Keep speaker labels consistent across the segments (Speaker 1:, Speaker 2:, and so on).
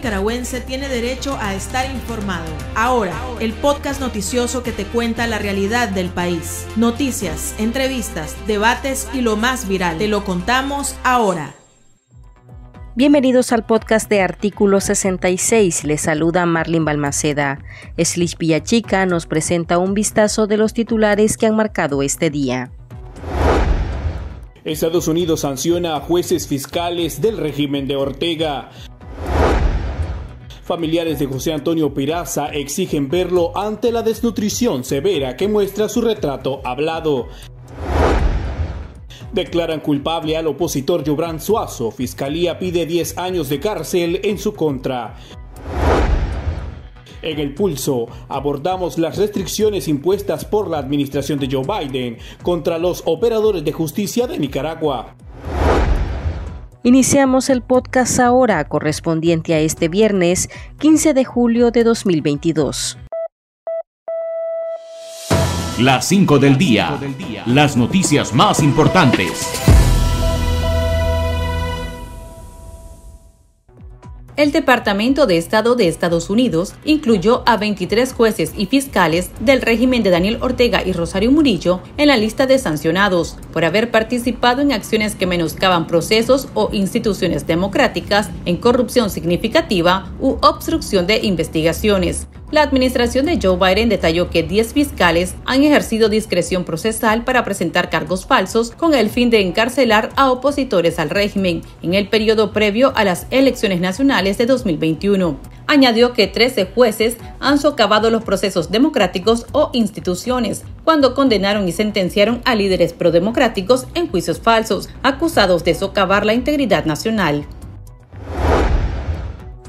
Speaker 1: nicaragüense tiene derecho a estar informado. Ahora, el podcast noticioso que te cuenta la realidad del país. Noticias, entrevistas, debates y lo más viral. Te lo contamos ahora.
Speaker 2: Bienvenidos al podcast de Artículo 66. Les saluda Marlin Balmaceda. Slish Villachica nos presenta un vistazo de los titulares que han marcado este día.
Speaker 3: Estados Unidos sanciona a jueces fiscales del régimen de Ortega. Familiares de José Antonio Piraza exigen verlo ante la desnutrición severa que muestra su retrato hablado. Declaran culpable al opositor Jobran Suazo. Fiscalía pide 10 años de cárcel en su contra. En el pulso abordamos las restricciones impuestas por la administración de Joe Biden contra los operadores de justicia de Nicaragua.
Speaker 2: Iniciamos el podcast ahora correspondiente a este viernes 15 de julio de 2022.
Speaker 4: Las 5 del día. Las noticias más importantes.
Speaker 5: El Departamento de Estado de Estados Unidos incluyó a 23 jueces y fiscales del régimen de Daniel Ortega y Rosario Murillo en la lista de sancionados por haber participado en acciones que menoscaban procesos o instituciones democráticas en corrupción significativa u obstrucción de investigaciones. La administración de Joe Biden detalló que 10 fiscales han ejercido discreción procesal para presentar cargos falsos con el fin de encarcelar a opositores al régimen en el periodo previo a las elecciones nacionales de 2021. Añadió que 13 jueces han socavado los procesos democráticos o instituciones cuando condenaron y sentenciaron a líderes prodemocráticos en juicios falsos, acusados de socavar la integridad nacional.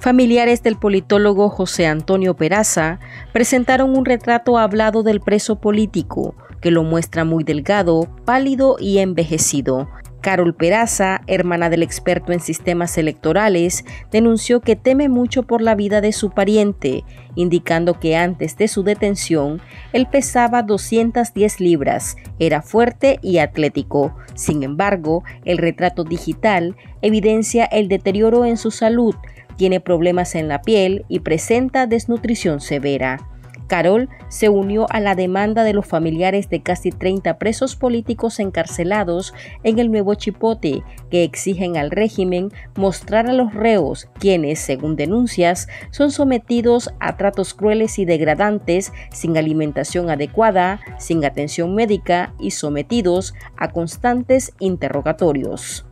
Speaker 2: Familiares del politólogo José Antonio Peraza presentaron un retrato hablado del preso político, que lo muestra muy delgado, pálido y envejecido. Carol Peraza, hermana del experto en sistemas electorales, denunció que teme mucho por la vida de su pariente, indicando que antes de su detención él pesaba 210 libras, era fuerte y atlético. Sin embargo, el retrato digital evidencia el deterioro en su salud, tiene problemas en la piel y presenta desnutrición severa. Carol se unió a la demanda de los familiares de casi 30 presos políticos encarcelados en el nuevo Chipote, que exigen al régimen mostrar a los reos, quienes, según denuncias, son sometidos a tratos crueles y degradantes, sin alimentación adecuada, sin atención médica y sometidos a constantes interrogatorios.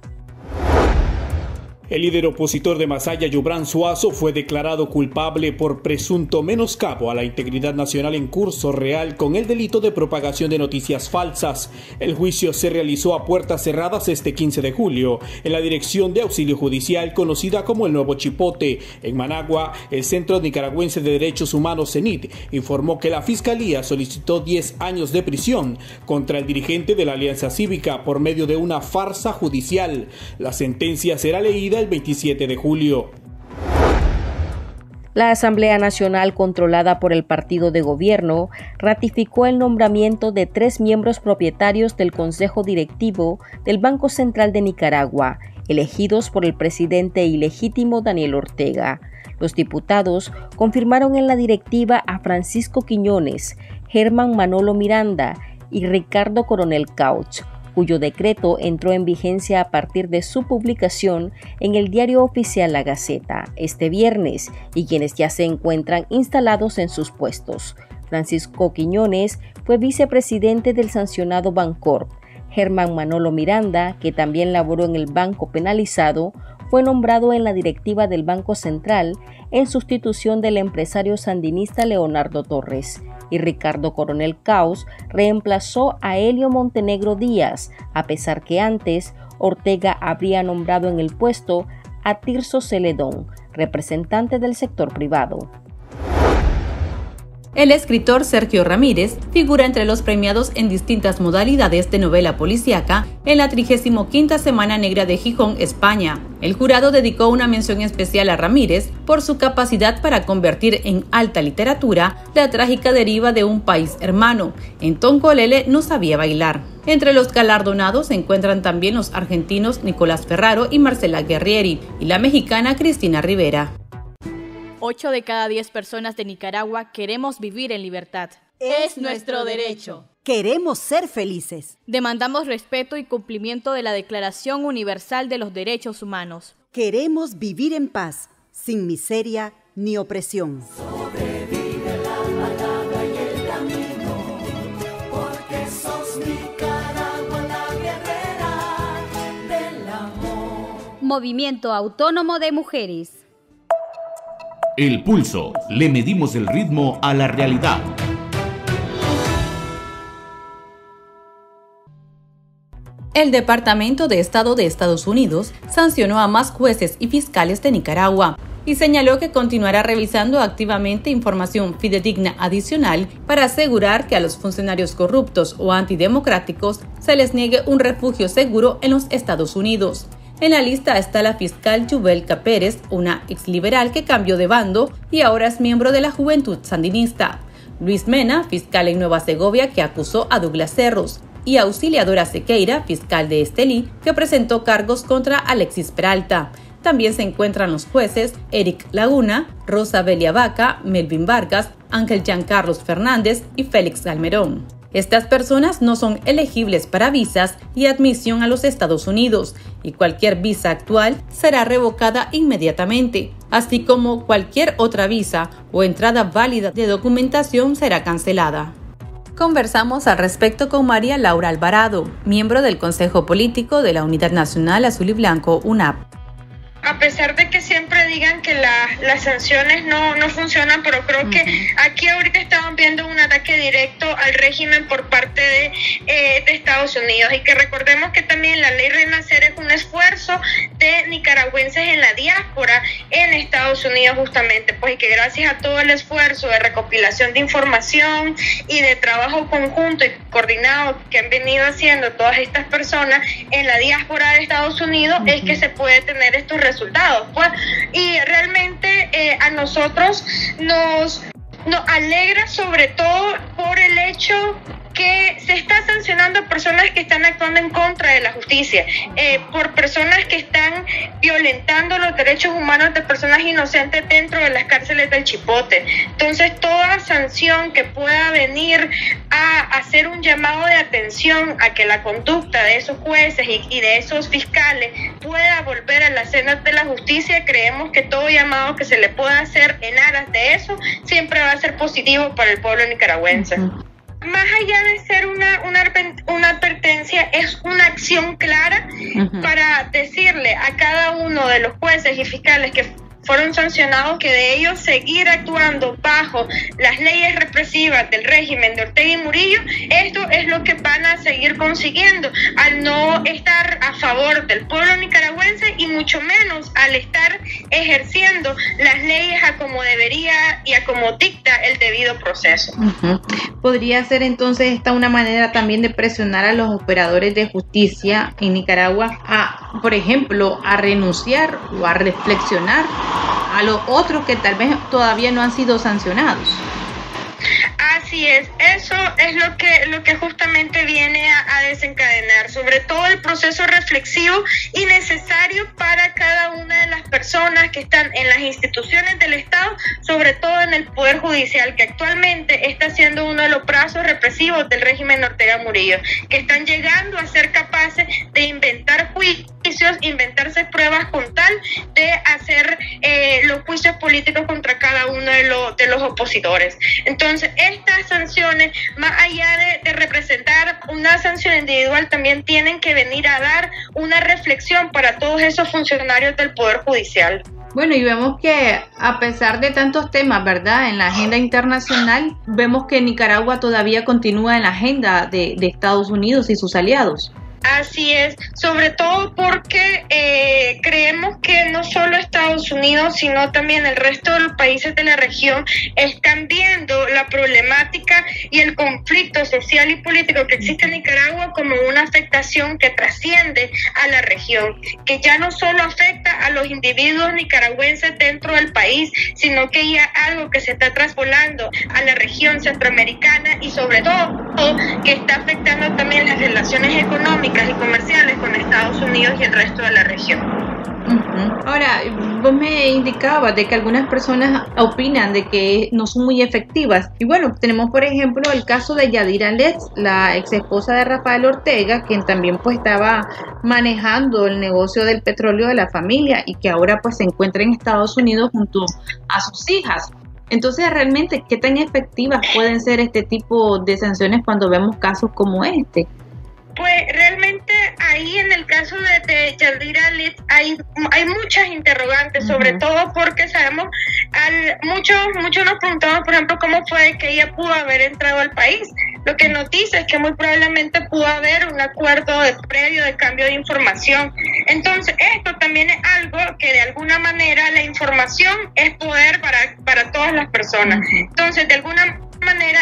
Speaker 3: El líder opositor de Masaya, Yubran Suazo, fue declarado culpable por presunto menoscabo a la integridad nacional en curso real con el delito de propagación de noticias falsas. El juicio se realizó a puertas cerradas este 15 de julio en la Dirección de Auxilio Judicial conocida como el Nuevo Chipote. En Managua, el Centro Nicaragüense de Derechos Humanos CENIT informó que la Fiscalía solicitó 10 años de prisión contra el dirigente de la Alianza Cívica por medio de una farsa judicial. La sentencia será leída el 27 de julio.
Speaker 2: La Asamblea Nacional, controlada por el partido de gobierno, ratificó el nombramiento de tres miembros propietarios del Consejo Directivo del Banco Central de Nicaragua, elegidos por el presidente ilegítimo Daniel Ortega. Los diputados confirmaron en la directiva a Francisco Quiñones, Germán Manolo Miranda y Ricardo Coronel Cauch, cuyo decreto entró en vigencia a partir de su publicación en el diario oficial La Gaceta este viernes y quienes ya se encuentran instalados en sus puestos. Francisco Quiñones fue vicepresidente del sancionado Bancorp. Germán Manolo Miranda, que también laboró en el Banco Penalizado, fue nombrado en la directiva del Banco Central en sustitución del empresario sandinista Leonardo Torres y Ricardo Coronel Caos reemplazó a Helio Montenegro Díaz, a pesar que antes Ortega habría nombrado en el puesto a Tirso Celedón, representante del sector privado.
Speaker 5: El escritor Sergio Ramírez figura entre los premiados en distintas modalidades de novela policíaca en la 35 Semana Negra de Gijón, España. El jurado dedicó una mención especial a Ramírez por su capacidad para convertir en alta literatura la trágica deriva de un país hermano. En Toncolele no sabía bailar. Entre los galardonados se encuentran también los argentinos Nicolás Ferraro y Marcela Guerrieri y la mexicana Cristina Rivera.
Speaker 6: 8 de cada 10 personas de Nicaragua queremos vivir en libertad.
Speaker 7: Es nuestro derecho.
Speaker 8: Queremos ser felices.
Speaker 6: Demandamos respeto y cumplimiento de la Declaración Universal de los Derechos Humanos.
Speaker 8: Queremos vivir en paz, sin miseria ni opresión.
Speaker 9: Sobrevive la palabra y el camino, porque sos Nicaragua la guerrera del amor.
Speaker 10: Movimiento Autónomo de Mujeres.
Speaker 4: El pulso. Le medimos el ritmo a la realidad.
Speaker 5: El Departamento de Estado de Estados Unidos sancionó a más jueces y fiscales de Nicaragua y señaló que continuará revisando activamente información fidedigna adicional para asegurar que a los funcionarios corruptos o antidemocráticos se les niegue un refugio seguro en los Estados Unidos. En la lista está la fiscal Jubelka Pérez, una exliberal que cambió de bando y ahora es miembro de la Juventud Sandinista. Luis Mena, fiscal en Nueva Segovia, que acusó a Douglas Cerros, y Auxiliadora Sequeira, fiscal de Estelí, que presentó cargos contra Alexis Peralta. También se encuentran los jueces Eric Laguna, Rosa Belia Vaca, Melvin Vargas, Ángel Giancarlos Fernández y Félix Galmerón. Estas personas no son elegibles para visas y admisión a los Estados Unidos, y cualquier visa actual será revocada inmediatamente, así como cualquier otra visa o entrada válida de documentación será cancelada. Conversamos al respecto con María Laura Alvarado, miembro del Consejo Político de la Unidad Nacional Azul y Blanco, UNAP
Speaker 11: a pesar de que siempre digan que las sanciones no, no funcionan, pero creo que aquí ahorita estamos viendo un ataque directo al régimen por parte de, eh, de, Estados Unidos. Y que recordemos que también la ley Renacer es un esfuerzo de nicaragüenses en la diáspora en Estados Unidos justamente, pues y que gracias a todo el esfuerzo de recopilación de información y de trabajo conjunto y coordinado que han venido haciendo todas estas personas en la diáspora de Estados Unidos es que se puede tener estos resultados resultados. Pues, y realmente eh, a nosotros nos, nos alegra sobre todo por el hecho que se está sancionando a personas que están actuando en contra de la justicia, eh, por personas que están violentando los derechos humanos de personas inocentes dentro de las cárceles del Chipote. Entonces, toda sanción que pueda venir a hacer un llamado de atención a que la conducta de esos jueces y, de esos fiscales pueda volver a la escena de la justicia, creemos que todo llamado que se le pueda hacer en aras de eso siempre va a ser positivo para el pueblo nicaragüense más allá de ser una, una, una advertencia, es una acción clara para decirle a cada uno de los jueces y fiscales que fueron sancionados que de ellos seguir actuando bajo las leyes represivas del régimen de Ortega y Murillo, esto es lo que van a seguir consiguiendo al no estar a favor del pueblo nicaragüense y mucho menos al estar ejerciendo las leyes a como debería y a como dicta el debido proceso.
Speaker 5: ¿Podría ser entonces esta una manera también de presionar a los operadores de justicia en Nicaragua a, por ejemplo, a renunciar o a reflexionar a los otros que tal vez todavía no han sido sancionados.
Speaker 11: Así es, eso es lo que, lo que justamente viene a, desencadenar, sobre todo el proceso reflexivo y necesario para cada una de las personas que están en las instituciones del Estado, sobre todo en el Poder Judicial, que actualmente está siendo uno de los brazos represivos del régimen Ortega Murillo, que están llegando a ser capaces de inventarse pruebas con tal de hacer eh, los juicios políticos contra cada uno de, los de los opositores. Entonces, estas sanciones, más allá de, representar una sanción individual, también tienen que venir a dar una reflexión para todos esos funcionarios del Poder Judicial.
Speaker 5: Bueno, y vemos que a pesar de tantos temas, ¿verdad? En la agenda internacional, vemos que Nicaragua todavía continúa en la agenda de Estados Unidos y sus aliados.
Speaker 11: Así es, sobre todo porque eh, creemos que no solo Estados Unidos, sino también el resto de los países de la región están viendo la problemática y el conflicto social y político que existe en Nicaragua como una afectación que trasciende a la región, que ya no solo afecta a los individuos nicaragüenses dentro del país, sino que ya algo que se está traspolando a la región centroamericana y sobre todo que está afectando también las relaciones económicas y comerciales con Estados Unidos y el resto de la región.
Speaker 5: Ahora, vos me indicabas de que algunas personas opinan de que no son muy efectivas. Y bueno, tenemos por ejemplo el caso de Yadira Letz, la ex esposa de Rafael Ortega, quien también pues estaba manejando el negocio del petróleo de la familia y que ahora pues se encuentra en Estados Unidos junto a sus hijas. Entonces, realmente, ¿qué tan efectivas pueden ser este tipo de sanciones cuando vemos casos como este?
Speaker 11: Pues realmente ahí en el caso de, de Yadira Litz hay, hay muchas interrogantes, sobre todo porque sabemos, al, muchos, muchos nos preguntamos, por ejemplo, cómo fue que ella pudo haber entrado al país. Lo que nos dice es que muy probablemente pudo haber un acuerdo de previo de cambio de información. Entonces, esto también es algo que de alguna manera la información es poder para, para todas las personas. Entonces, de alguna manera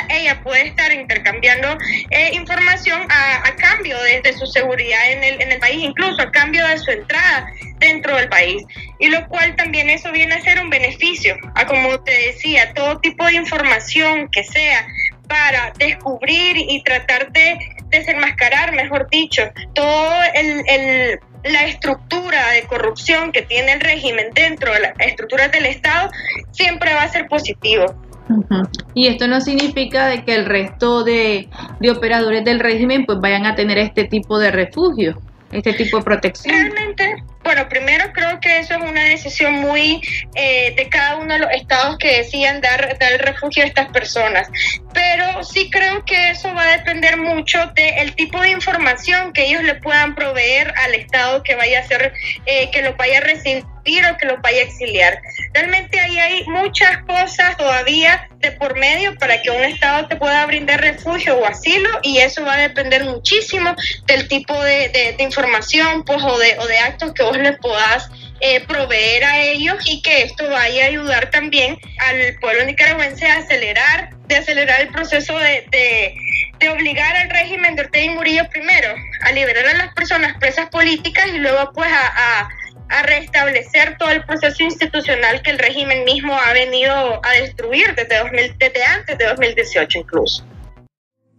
Speaker 11: ella puede estar intercambiando eh, información a, cambio de, de, su seguridad en el, en el país, incluso a cambio de su entrada dentro del país. Y lo cual también eso viene a ser un beneficio, a como te decía, todo tipo de información que sea para descubrir y tratar de desenmascarar, mejor dicho, todo el, el la estructura de corrupción que tiene el régimen dentro de las estructuras del Estado siempre va a ser positivo.
Speaker 5: Uh -huh. Y esto no significa de que el resto de, de, operadores del régimen pues vayan a tener este tipo de refugio, este tipo de protección.
Speaker 11: Realmente, bueno, primero creo que eso es una decisión muy eh, de cada uno de los estados que decían dar, dar refugio a estas personas. Pero sí creo que eso va a depender mucho del tipo de información que ellos le puedan proveer al estado que vaya a hacer, eh, que lo vaya a recibir o que los vaya a exiliar. Realmente ahí hay muchas cosas todavía de por medio para que un Estado te pueda brindar refugio o asilo y eso va a depender muchísimo del tipo de, de, de información pues, o, de, o de actos que vos les puedas eh, proveer a ellos y que esto vaya a ayudar también al pueblo nicaragüense a acelerar, de acelerar el proceso de, de, de obligar al régimen de Ortega y Murillo primero a liberar a las personas presas políticas y luego pues a, a a restablecer todo el proceso institucional que el régimen mismo ha venido a destruir desde, 2000, desde antes de 2018 incluso.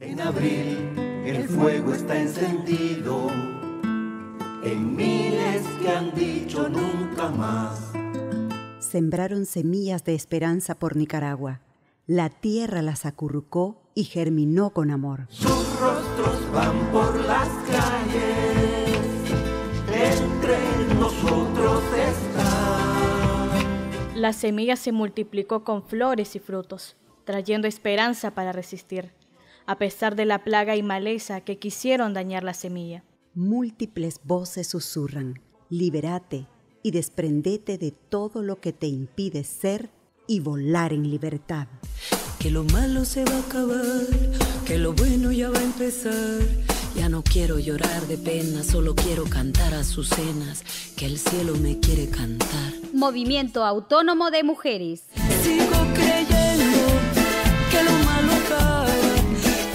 Speaker 9: En abril el fuego está encendido en miles que han dicho nunca más.
Speaker 8: Sembraron semillas de esperanza por Nicaragua. La tierra las acurrucó y germinó con amor.
Speaker 9: Sus rostros van por las calles nosotros está.
Speaker 6: La semilla se multiplicó con flores y frutos, trayendo esperanza para resistir, a pesar de la plaga y maleza que quisieron dañar la semilla.
Speaker 8: Múltiples voces susurran, liberate y desprendete de todo lo que te impide ser y volar en libertad.
Speaker 12: Que lo malo se va a acabar, que lo bueno ya va a empezar. Ya no quiero llorar de pena, solo quiero cantar a sus cenas, que el cielo me quiere cantar.
Speaker 10: Movimiento Autónomo de Mujeres.
Speaker 12: Sigo creyendo que lo malo acaba,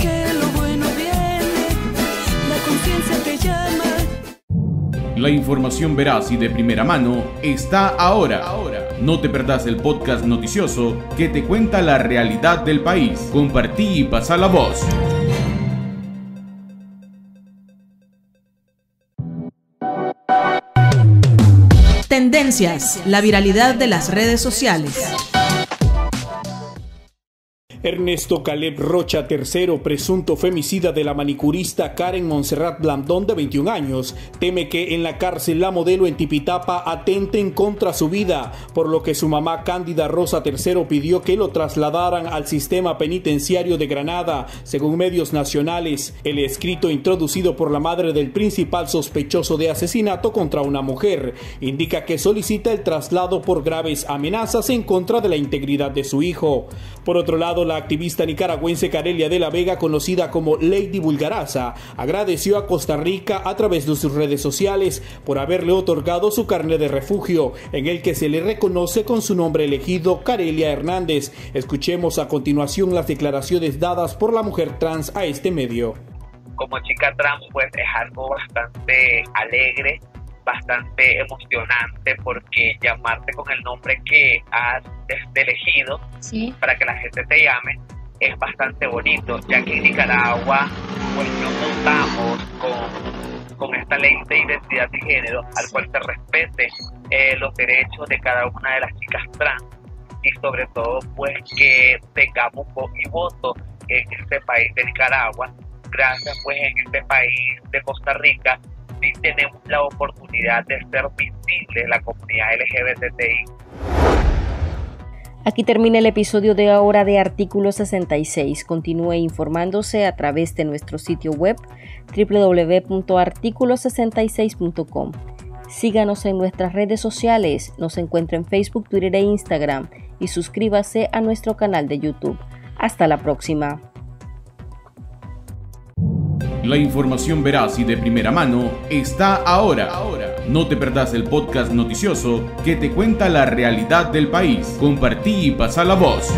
Speaker 12: que lo bueno viene, la conciencia te llama.
Speaker 4: La información veraz y de primera mano está ahora. No te perdás el podcast noticioso que te cuenta la realidad del país. Compartí y pasa la voz.
Speaker 1: La viralidad de las redes sociales.
Speaker 3: Ernesto Caleb Rocha III, presunto femicida de la manicurista Karen Monserrat Blandón de 21 años, teme que en la cárcel la modelo en Tipitapa atenten contra su vida, por lo que su mamá Cándida Rosa III pidió que lo trasladaran al sistema penitenciario de Granada, según medios nacionales. El escrito introducido por la madre del principal sospechoso de asesinato contra una mujer indica que solicita el traslado por graves amenazas en contra de la integridad de su hijo. Por otro lado, la activista nicaragüense Carelia de la Vega, conocida como Lady Bulgaraza, agradeció a Costa Rica a través de sus redes sociales por haberle otorgado su carnet de refugio, en el que se le reconoce con su nombre elegido Carelia Hernández. Escuchemos a continuación las declaraciones dadas por la mujer trans a este medio.
Speaker 13: Como chica trans, pues es algo bastante alegre bastante emocionante porque llamarte con el nombre que has elegido sí. para que la gente te llame es bastante bonito, ya que en Nicaragua pues no contamos con, con esta ley de identidad de género al cual se respete eh, los derechos de cada una de las chicas trans y sobre todo pues que tengamos voz y voto en este país de Nicaragua. Gracias pues en este país de Costa Rica sí tenemos la oportunidad de ser visible la comunidad LGBTI.
Speaker 2: Aquí termina el episodio de ahora de Artículo 66. Continúe informándose a través de nuestro sitio web www.articulo66.com. Síganos en nuestras redes sociales, nos encuentra en Facebook, Twitter e Instagram y suscríbase a nuestro canal de YouTube. Hasta la próxima.
Speaker 4: La información veraz y de primera mano está ahora. No te perdás el podcast noticioso que te cuenta la realidad del país. Compartí y pasa la voz.